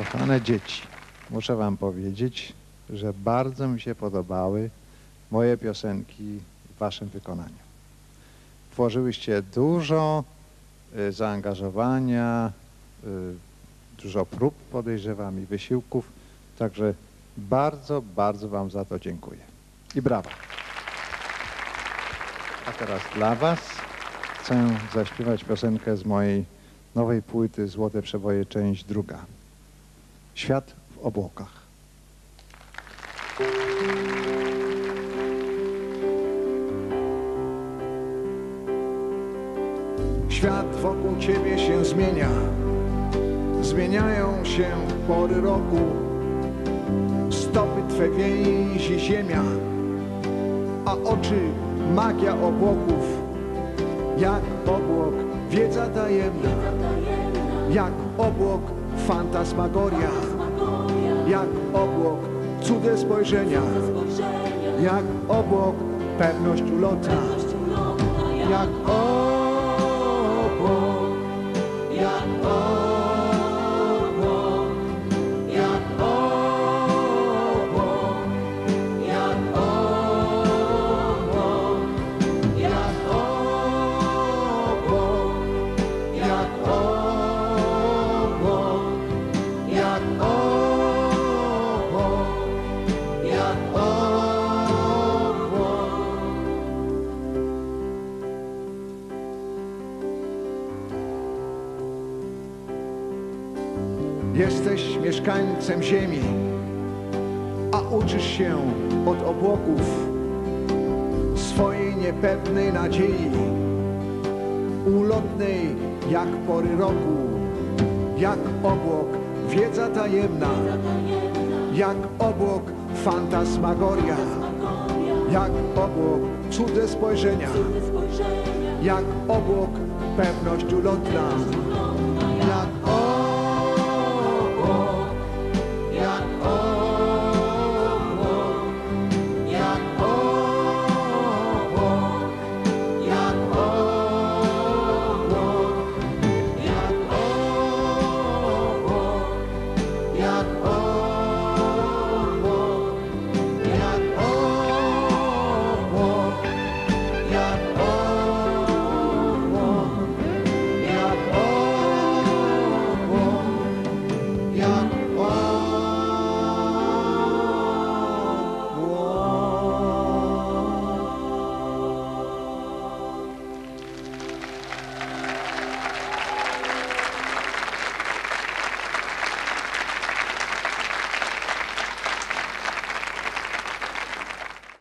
Kochane dzieci, muszę wam powiedzieć, że bardzo mi się podobały moje piosenki w waszym wykonaniu. Włożyłyście dużo y, zaangażowania, y, dużo prób podejrzewam i wysiłków, także bardzo, bardzo wam za to dziękuję. I brawa. A teraz dla was chcę zaśpiewać piosenkę z mojej nowej płyty Złote Przeboje, część druga. Świat w obłokach. Świat wokół ciebie się zmienia, zmieniają się pory roku. Stopy twe więzi ziemia, a oczy magia obłoków. Jak obłok wiedza tajemna, jak obłok fantasmagoria, jak obłok cude spojrzenia, jak obłok pewność ulotna, jak obłok, Jesteś mieszkańcem ziemi, a uczysz się od obłoków swojej niepewnej nadziei, ulotnej jak pory roku, jak obłok wiedza tajemna, jak obłok fantasmagoria, jak obłok cudze spojrzenia, jak obłok pewność ulotna, nhạt